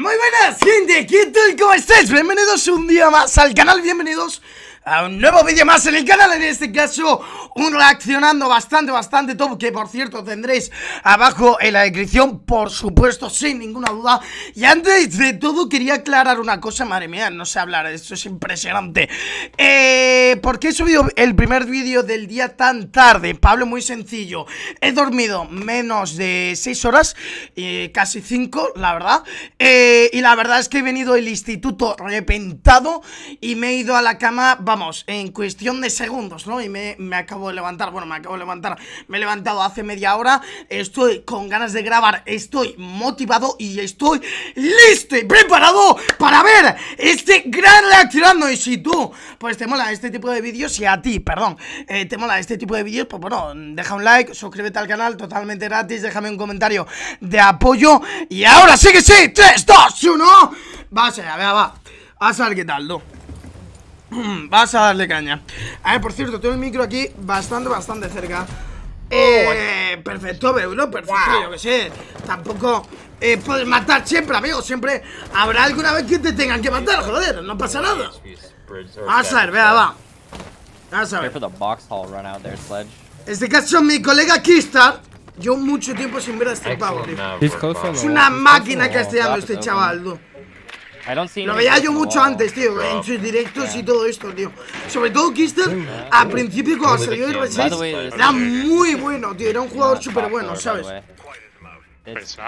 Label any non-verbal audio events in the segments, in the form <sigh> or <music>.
Muy buenas gente, ¿qué tal? ¿Cómo estáis? Bienvenidos un día más al canal, bienvenidos un nuevo vídeo más en el canal En este caso, un reaccionando bastante, bastante top Que por cierto tendréis abajo en la descripción Por supuesto, sin ninguna duda. Y antes de todo quería aclarar una cosa Madre mía, no sé hablar, esto es impresionante. Eh, ¿Por qué he subido el primer vídeo del día tan tarde? Pablo, muy sencillo. He dormido menos de 6 horas eh, Casi 5, la verdad. Eh, Y la verdad es que he venido del instituto repentado Y me he ido a la cama en cuestión de segundos, ¿no? Y me, acabo de levantar, bueno, me acabo de levantar, me he levantado hace media hora, estoy con ganas de grabar, estoy motivado y estoy listo y preparado para ver este gran reaccionando. Y si tú, pues te mola este tipo de vídeos, y a ti, perdón, eh, te mola este tipo de vídeos, pues bueno, deja un like, suscríbete al canal, totalmente gratis, déjame un comentario de apoyo. Y ahora sí que sí, 3, 2, 1, va a ser, a ver, va. A ver qué tal, ¿no? <clears throat> Vas a darle caña. A ver, por cierto, tengo el micro aquí bastante, bastante cerca. Eh, perfecto, Beulo, perfecto, yo que sé. Tampoco eh, puedes matar siempre, amigo Siempre habrá alguna vez que te tengan que matar, joder, no pasa nada. Vamos a ver, vea, va. Vamos a ver. Este caso, mi colega Kistar Yo mucho tiempo sin ver a este pavo, tío. Es una máquina castellano este chaval, lo veía yo mucho antes, tío, en sus directos y todo esto, tío. Sobre todo Kister, al principio cuando salió el R6, era muy bueno, tío. Era un jugador súper bueno, ¿sabes?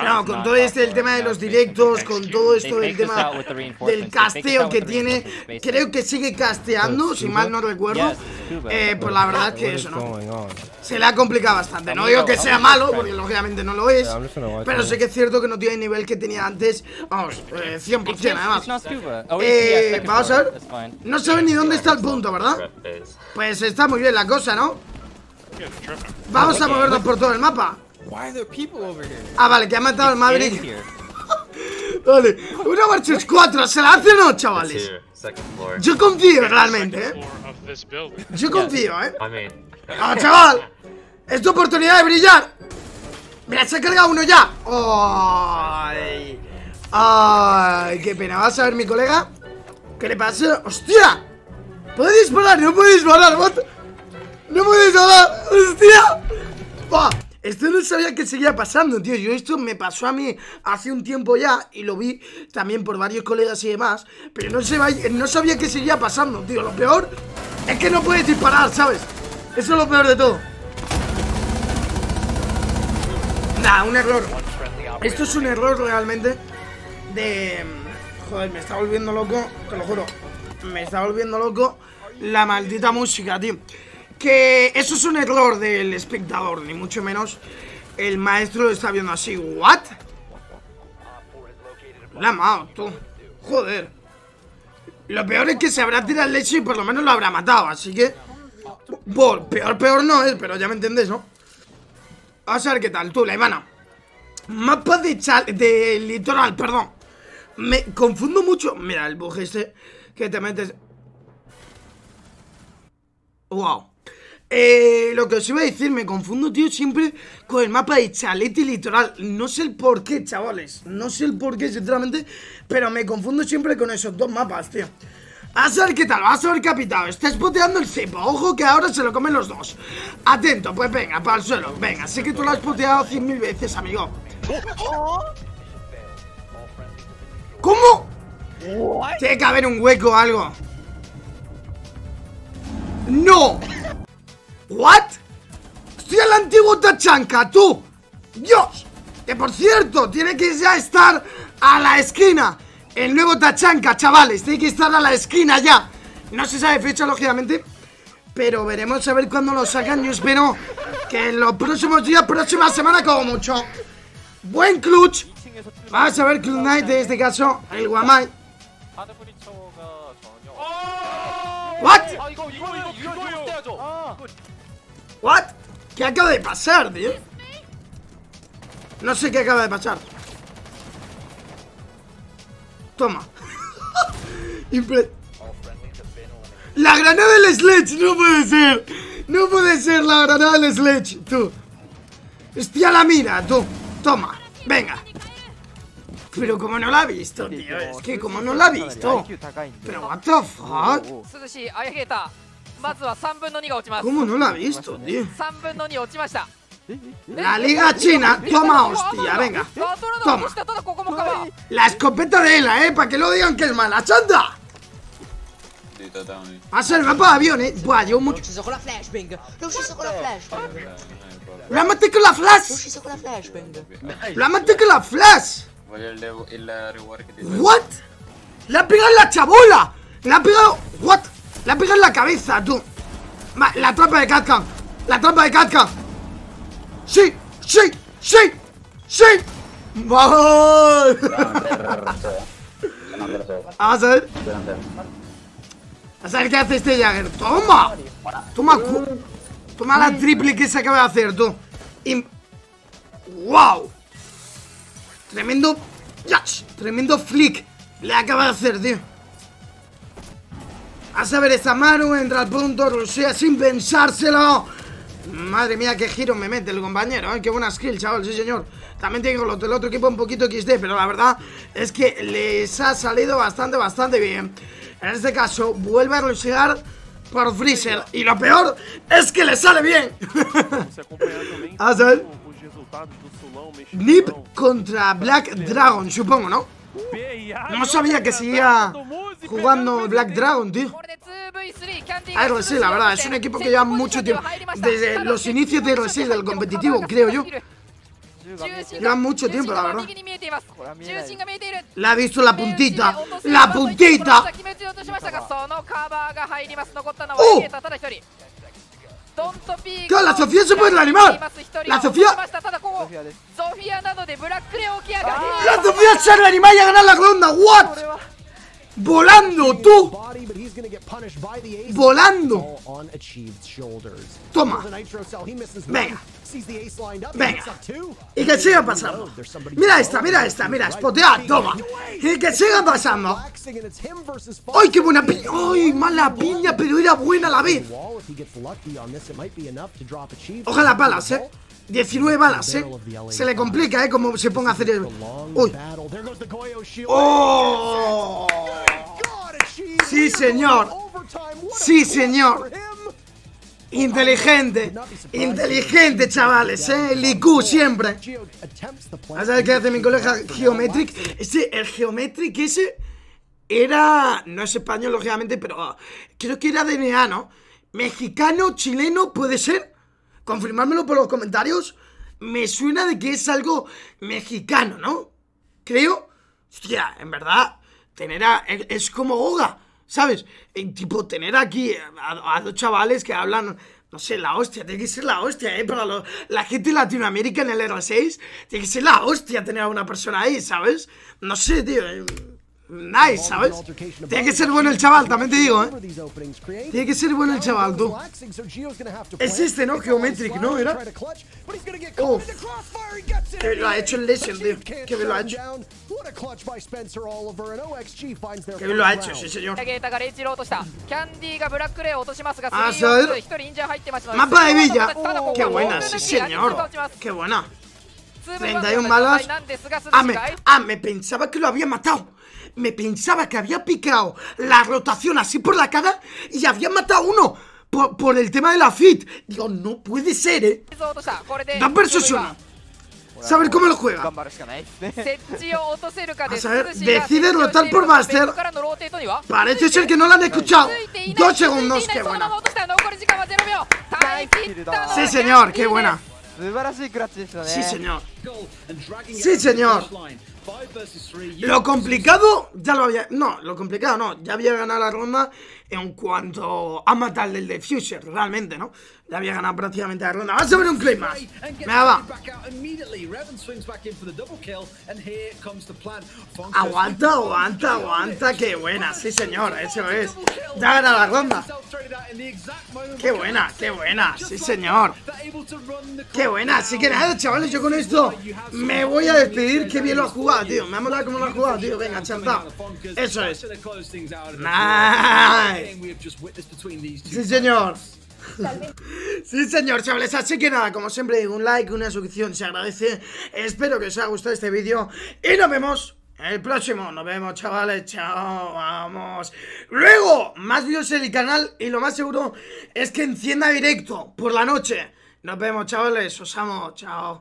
No, con todo este el tema de los directos, con todo esto del tema del casteo que tiene, creo que sigue casteando, si mal no recuerdo. Eh, pues la verdad es que eso, ¿no? Se le ha complicado bastante. No digo que sea malo, porque lógicamente no lo es. Pero sé que es cierto que no tiene el nivel que tenía antes. Vamos, 100% eh, además. Eh, vamos a ver. No sabe ni dónde está el punto, ¿verdad? Pues está muy bien la cosa, ¿no? Vamos a movernos por todo el mapa. Ah, vale, que ha matado al Maverick. <laughs> vale, una versus 4, ¿se la hace o no, chavales? Yo confío realmente, ¿eh? Yo confío, ¿eh? ¡Ah, chaval! ¡Es tu oportunidad de brillar! ¡Mira, se ha cargado uno ya! ¡Ay! ¡Ay! ¡Qué pena! ¿Vas a ver mi colega? ¿Qué le pasa? ¡Hostia! ¿Puede disparar? ¡No puede disparar! ¡No puede disparar! ¡Hostia! ¡Bah! Esto no sabía que seguía pasando, tío. Yo esto me pasó a mí hace un tiempo ya y lo vi también por varios colegas y demás. Pero no, se no sabía que seguía pasando, tío. Lo peor es que no puedes disparar, ¿sabes? Eso es lo peor de todo. Nah, un error. Esto es un error realmente de... Joder, me está volviendo loco, te lo juro. Me está volviendo loco la maldita música, tío que eso es un error del espectador, ni mucho menos el maestro lo está viendo así. ¿What? La ha tú. Joder. Lo peor es que se habrá tirado leche y por lo menos lo habrá matado, así que... Por, peor, peor no es, pero ya me entendés, ¿no? Vamos a ver qué tal, tú, la Ivana. Mapa de, de litoral, perdón. Me confundo mucho. Mira, el bug este que te metes... Wow. Eh, lo que os iba a decir, me confundo, tío, siempre con el mapa de Chalete y Litoral. No sé el por qué, chavales. No sé el por qué, sinceramente. Pero me confundo siempre con esos dos mapas, tío. A ver qué tal, a ver capitado. Está spoteando el cepo. Ojo que ahora se lo comen los dos. Atento, pues venga, para el suelo. Venga, sé que tú lo has spoteado cien mil veces, amigo. ¿Cómo? Tiene que haber un hueco o algo. ¡No! ¿What? Estoy al antiguo Tachanka, tú Dios Que por cierto, tiene que ya estar a la esquina El nuevo Tachanka, chavales Tiene que estar a la esquina ya No se sabe fecha, lógicamente Pero veremos a ver cuándo lo sacan Yo espero que en los próximos días Próxima semana como mucho Buen clutch Vamos a ver Club Knight en este caso El Guamai What? ¿What? ¿Qué acaba de pasar, tío? No sé qué acaba de pasar Toma <laughs> La granada del Sledge No puede ser No puede ser la granada del Sledge Tú Hostia la mira, tú Toma Venga Pero como no la ha visto, tío, es que como no la ha visto. Pero what the fuck? ¿Cómo no la ha visto, tío? La Liga China, toma hostia, venga. Toma. La escopeta de Ela, eh, para que lo digan que es mala, chanta. Va ser mapa de avión, eh. Buah, llevo mucho. Lo ha matado con la flash. Lo ha matado con la flash. What? Le ha pegado la chabola. Le ha pegado. What? Le ha pegado en la cabeza, tú. La trampa de Catcan. La trampa de Catcan. Sí, sí, sí, sí. Vamos. Vamos a ver. A ver qué hace este Jagger. Toma. Toma. Toma la triple que se acaba de hacer, tú. ¡Wow! Tremendo... Tremendo flick le acaba de hacer, tío. A saber, esta Maru entra al punto, sea sin pensárselo. Madre mía, qué giro me mete el compañero, ¿eh? Qué buena skill, chaval, sí señor También tengo los del otro equipo un poquito XD Pero la verdad es que les ha salido bastante, bastante bien En este caso, vuelve a rushear por Freezer Y lo peor es que le sale bien <laughs> A ver Nip contra Black Dragon, supongo, ¿no? No sabía que seguía jugando Black Dragon, tío. Ah, sí, la verdad, es un equipo que lleva mucho tiempo. Desde los inicios de R6 del competitivo, creo yo. Lleva mucho tiempo, la verdad. La ha visto la puntita. ¡La puntita! ¡Oh! ¡Claro, la Sofía se puede reanimar! ¡La Sofía! ¡La Sofía se reanima y a ganar la ronda! ¿What? ¡Volando, tú! ¡Volando! Toma. Venga. Venga. Y que siga pasando. Mira esta, mira esta, mira. Spotea, toma. Y que siga pasando. ¡Ay, qué buena piña! ¡Ay, mala piña! Pero era buena a la vez. Ojalá balas, eh. 19 balas, ¿eh? Se le complica, ¿eh? Como se ponga a hacer el... ¡Uy! ¡Oh! ¡Sí, señor! ¡Sí, señor! Inteligente, inteligente, chavales, ¿eh? El IQ siempre. ¿Sabes a qué hace mi colega Geometric? Ese, el Geometric ese era, no es español, lógicamente, pero creo que era DNA, ¿no? Mexicano, chileno, puede ser. Confirmármelo por los comentarios. Me suena de que es algo mexicano, ¿no? Creo. Hostia, en verdad, tener es como Oga. ¿Sabes? tipo, tener aquí a, dos chavales que hablan, no sé, la hostia, tiene que ser la hostia, ¿eh? Para la gente de Latinoamérica en el R6, tiene que ser la hostia tener a una persona ahí, ¿sabes? No sé, tío. Eh, Nice, ¿sabes? Tiene que ser bueno el chaval, también te digo, ¿eh? Tiene que ser bueno el chaval, tú. Es este, ¿no? Geometric, ¿no? ¿Era? Uf. Que lo ha hecho el Legend, tío. Que me lo ha hecho. Que me lo ha hecho, sí, señor. Ah, ¿sabes? Mapa de Villa. Qué buena, sí, señor. Qué buena. 31 balas. Ah me, ah, me pensaba que lo había matado me pensaba que había picado la rotación así por la cara y había matado uno por, el tema de la fit. Digo, no puede ser, ¿eh? Dos versus uno. Saber cómo lo juega. A saber, decide rotar por Buster. Parece ser que no lo han escuchado. Dos segundos, qué buena. Sí, señor, qué buena. Sí, señor. Sí, señor. Lo complicado ya lo había... No, lo complicado no, ya había ganado la ronda en cuanto a matar el de Future, realmente, ¿no? Ya había ganado prácticamente la ronda. Vamos a ver un clip más. Va. Aguanta, aguanta, aguanta. Qué buena, sí, señor, eso es. Ya ha ganado la ronda. Qué buena, qué buena, sí, señor. Qué buena, así que nada, chavales, yo con esto me voy a despedir. Qué bien lo ha jugado, tío. Me ha molado cómo lo ha jugado, tío. Venga, chantado. Eso es. Nice. Sí, señor. Sí, señor chavales, así que nada, como siempre un like, una suscripción se agradece Espero que os haya gustado este vídeo Y nos vemos el próximo. Nos vemos, chavales. Chao, vamos. Luego, más vídeos en el canal y lo más seguro es que encienda directo por la noche. Nos vemos, chavales. Os amo. Chao.